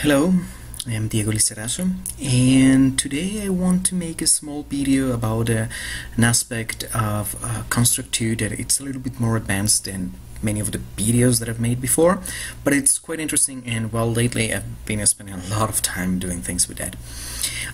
Hello, I am Diego Lizarazo and today I want to make a small video about uh, an aspect of uh, Construct 2 that it's a little bit more advanced than many of the videos that I've made before but it's quite interesting and well lately I've been spending a lot of time doing things with that.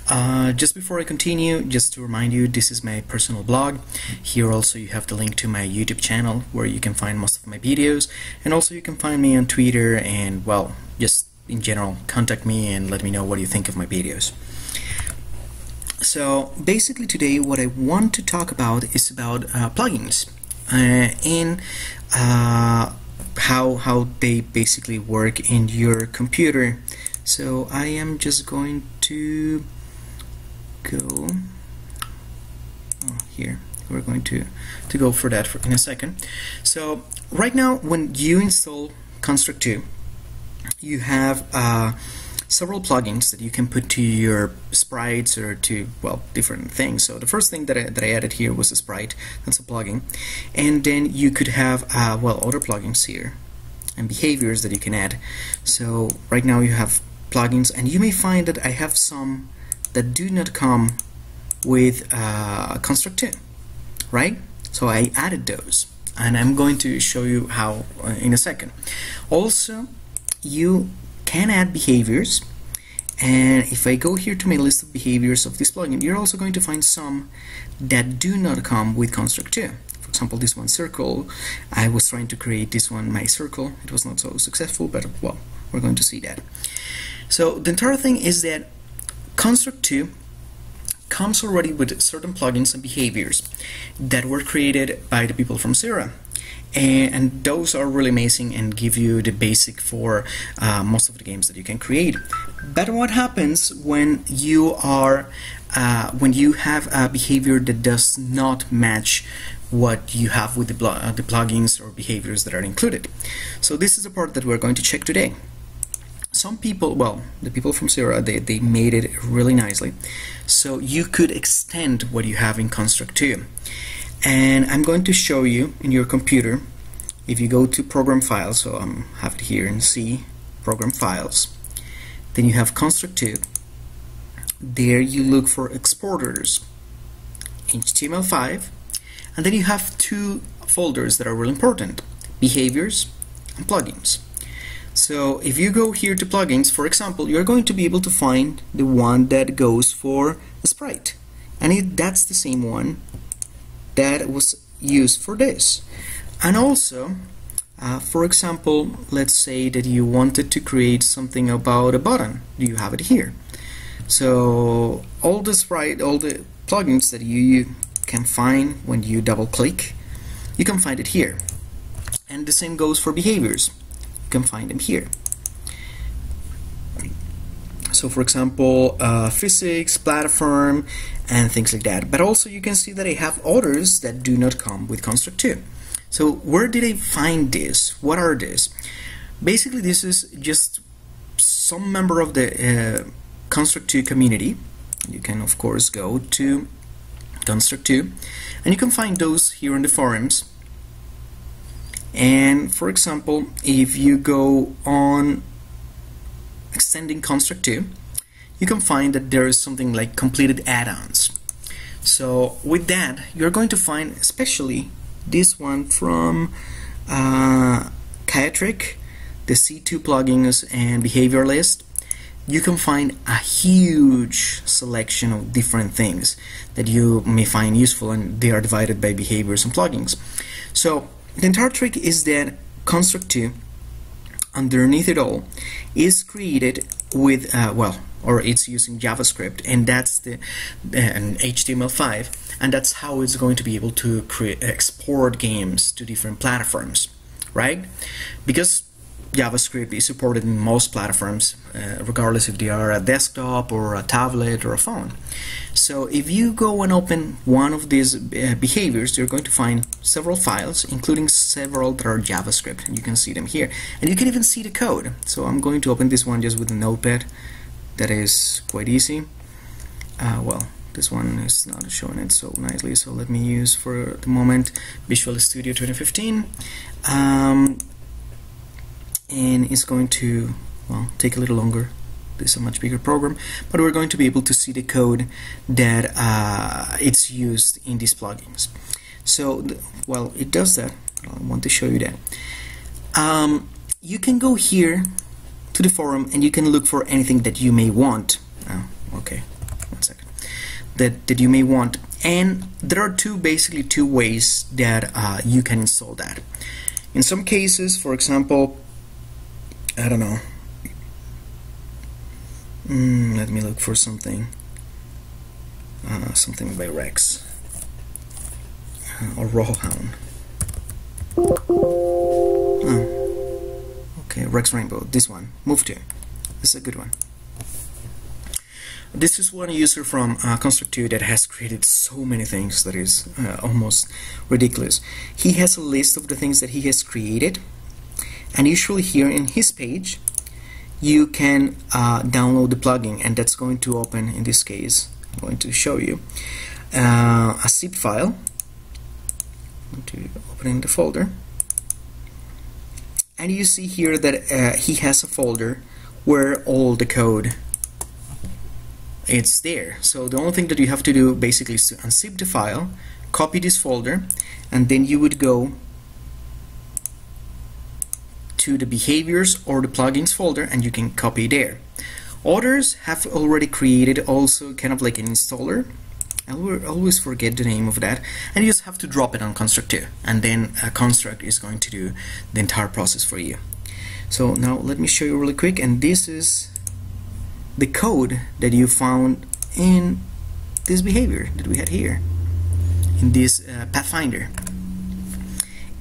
Uh, just before I continue, just to remind you, this is my personal blog. Here also you have the link to my YouTube channel where you can find most of my videos and also you can find me on Twitter and well, just in general, contact me and let me know what you think of my videos. So basically today what I want to talk about is about uh, plugins uh, and uh, how, how they basically work in your computer. So I am just going to go oh, here we're going to to go for that for, in a second so right now when you install Construct 2 you have uh, several plugins that you can put to your sprites or to well different things. So the first thing that I, that I added here was a sprite. That's a plugin. And then you could have uh, well other plugins here and behaviors that you can add. So right now you have plugins and you may find that I have some that do not come with uh, Construct 2 right? So I added those and I'm going to show you how uh, in a second. Also you can add behaviors. And if I go here to my list of behaviors of this plugin you're also going to find some that do not come with Construct 2 for example this one circle. I was trying to create this one my circle. It was not so successful but well we're going to see that. So the entire thing is that Construct 2 comes already with certain plugins and behaviors that were created by the people from Scirra and, those are really amazing and give you the basic for uh, most of the games that you can create. But what happens when you are uh, when you have a behavior that does not match what you have with the, uh, the plugins or behaviors that are included? So this is the part that we're going to check today. Some people, well, the people from Scirra, they, they made it really nicely. So you could extend what you have in Construct 2 and I'm going to show you in your computer if you go to program files so I am have it here in C program files. Then you have construct 2 there you look for exporters HTML5 and then you have two folders that are really important behaviors and plugins. So if you go here to plugins for example you're going to be able to find the one that goes for sprite. And it, that's the same one that was used for this. And also uh, for example let's say that you wanted to create something about a button. You have it here? So all the sprite all the plugins that you can find when you double click you can find it here. And the same goes for behaviors. You can find them here so for example uh, physics platform and things like that. But also you can see that I have others that do not come with construct 2 so where did I find this? What are these basically this is just some member of the uh, construct 2 community. You can of course go to construct 2 and you can find those here in the forums. And for example if you go on extending construct 2 you can find that there is something like completed add-ons. So with that, you're going to find especially this one from uh, the C2 plugins and behavior list. You can find a huge selection of different things that you may find useful and they are divided by behaviors and plugins. So the entire trick is that Construct 2 underneath it all is created with uh, well or it's using JavaScript and that's the and HTML5 and that's how it's going to be able to create export games to different platforms right? Because JavaScript is supported in most platforms uh, regardless if they are a desktop or a tablet or a phone so if you go and open one of these uh, behaviors you're going to find several files including several that are JavaScript and you can see them here. And you can even see the code. So I'm going to open this one just with a notepad. That is quite easy. Uh, well this one is not showing it so nicely so let me use for the moment Visual Studio 2015 um, and it's going to well take a little longer is a much bigger program but we're going to be able to see the code that uh, it's used in these plugins. So well it does that. I want to show you that. Um, you can go here to the forum and you can look for anything that you may want. Oh, okay. One second. That, that you may want. And there are two basically two ways that uh, you can install that. In some cases for example I don't know mm, let me look for something. Uh, something by Rex. Uh, or Rawhound oh. okay Rex Rainbow this one. Move to this is a good one. This is one user from uh, Construct2 that has created so many things that is uh, almost ridiculous. He has a list of the things that he has created and usually here in his page you can uh, download the plugin and that's going to open in this case I'm going to show you uh, a zip file to open in the folder and you see here that uh, he has a folder where all the code it's there. So the only thing that you have to do basically is to unzip the file, copy this folder, and then you would go to the behaviors or the plugins folder and you can copy there. Others have already created also kind of like an installer. I will always forget the name of that and you just have to drop it on Construct2 and then a construct is going to do the entire process for you. So now let me show you really quick and this is the code that you found in this behavior that we had here in this uh, Pathfinder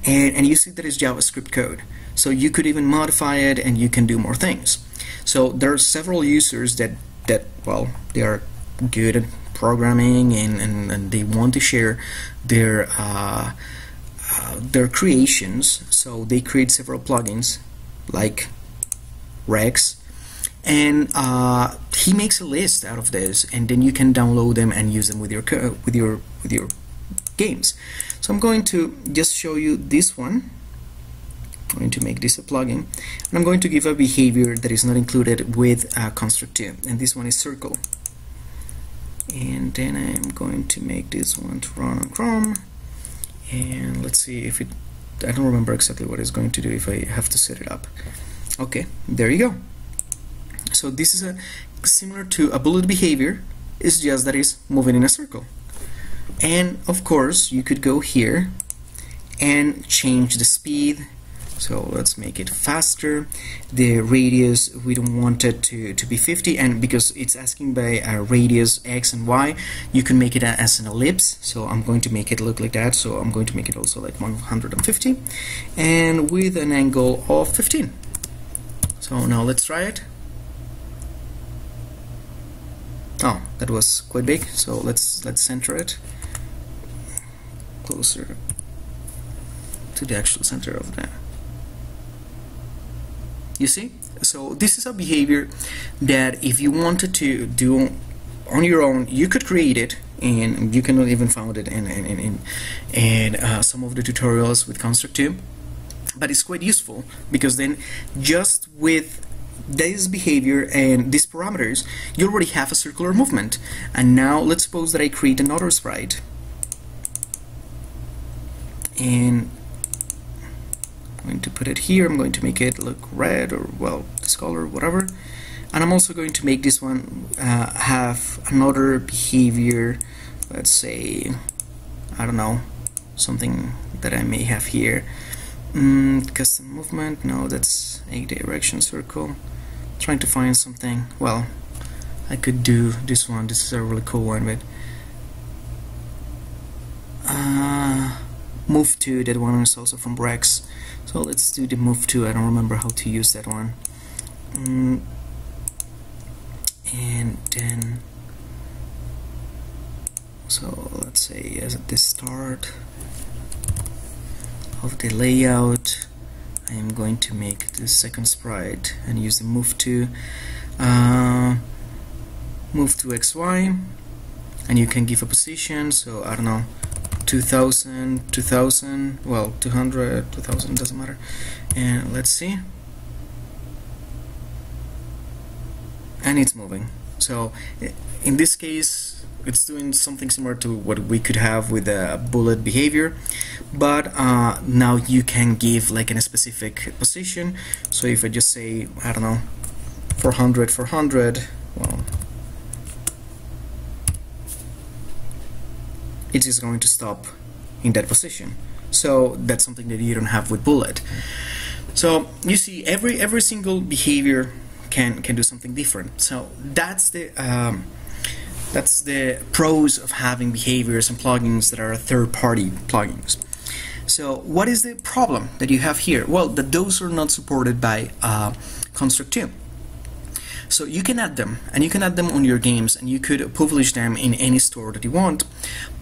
and, and you see that it's JavaScript code so you could even modify it and you can do more things. So there are several users that that well they are good at programming and, and, and they want to share their uh, uh, their creations. So they create several plugins like Rex and uh, he makes a list out of this and then you can download them and use them with your with your with your games. So I'm going to just show you this one I'm going to make this a plugin and I'm going to give a behavior that is not included with uh, Construct2 and this one is circle. And then I'm going to make this one to run on Chrome and let's see if it I don't remember exactly what it's going to do if I have to set it up. Okay there you go. So this is a similar to a bullet behavior it's just that it's moving in a circle. And of course you could go here and change the speed so let's make it faster. The radius we don't want it to, to be 50 and because it's asking by a radius x and y you can make it uh, as an ellipse. So I'm going to make it look like that. So I'm going to make it also like 150 and with an angle of 15 so now let's try it. Oh that was quite big. So let's let's center it closer to the actual center of that you see so this is a behavior that if you wanted to do on your own you could create it and you cannot even found it in in, in, in uh, some of the tutorials with Construct2 but it's quite useful because then just with this behavior and these parameters, you already have a circular movement. And now let's suppose that I create another sprite. And to put it here, I'm going to make it look red or well, this color, whatever. And I'm also going to make this one uh, have another behavior, let's say, I don't know, something that I may have here. Mm, custom movement, no, that's a direction circle trying to find something. Well I could do this one. This is a really cool one but uh, move to that one is also from Brex so let's do the move to I don't remember how to use that one. Mm. and then so let's say as at the start of the layout I am going to make the second sprite and use the move to uh, move to XY and you can give a position so I don't know 2000 2000 well 200 2000 doesn't matter. And let's see. And it's moving. So in this case it's doing something similar to what we could have with a bullet behavior. But uh, now you can give like in a specific position. So if I just say I don't know 400 400 well it is going to stop in that position. So that's something that you don't have with bullet. So you see every every single behavior can can do something different. So that's the um, that's the pros of having behaviors and plugins that are third-party plugins. So what is the problem that you have here? Well that those are not supported by uh, Construct 2 so you can add them, and you can add them on your games, and you could publish them in any store that you want.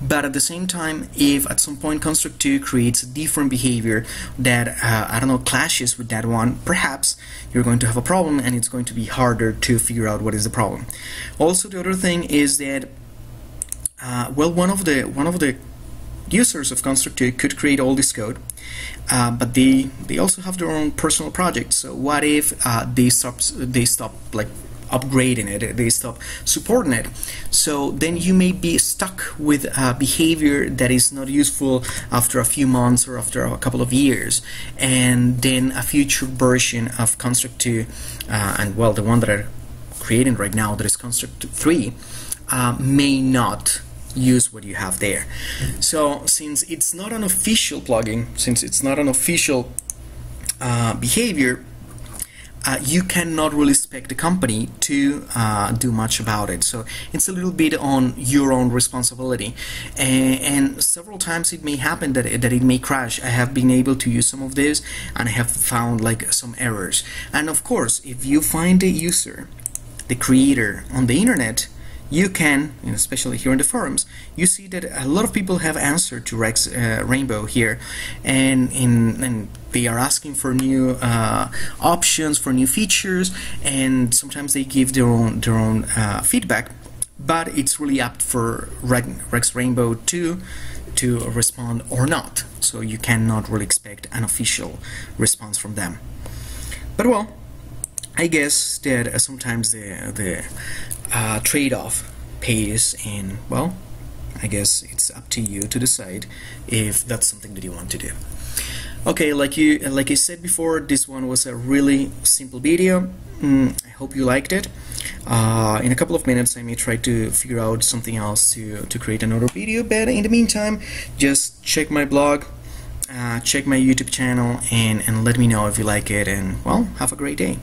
But at the same time, if at some point Construct 2 creates a different behavior that, uh, I don't know, clashes with that one, perhaps you're going to have a problem, and it's going to be harder to figure out what is the problem. Also, the other thing is that, uh, well, one of the one of the users of Construct 2 could create all this code, uh, but they they also have their own personal projects. So what if uh, they stop they stop like upgrading it, they stop supporting it. So then you may be stuck with a behavior that is not useful after a few months or after a couple of years, and then a future version of Construct 2, uh, and well, the one that I'm creating right now, that is Construct 3, uh, may not use what you have there. So since it's not an official plugin, since it's not an official uh, behavior, uh, you cannot really expect the company to uh, do much about it. So it's a little bit on your own responsibility. And, and, several times it may happen that, that it may crash. I have been able to use some of this and I have found like some errors. And of course, if you find a user, the creator on the internet, you can, especially here in the forums, you see that a lot of people have answered to Rex uh, Rainbow here, and in and they are asking for new uh, options, for new features, and sometimes they give their own their own uh, feedback. But it's really up for Rex Rainbow to to respond or not. So you cannot really expect an official response from them. But well, I guess that sometimes the the uh, trade-off pays and well I guess it's up to you to decide if that's something that you want to do. Okay like you like I said before this one was a really simple video. Mm, I hope you liked it. Uh, in a couple of minutes I may try to figure out something else to, to create another video but in the meantime just check my blog uh, check my YouTube channel and, and let me know if you like it and well have a great day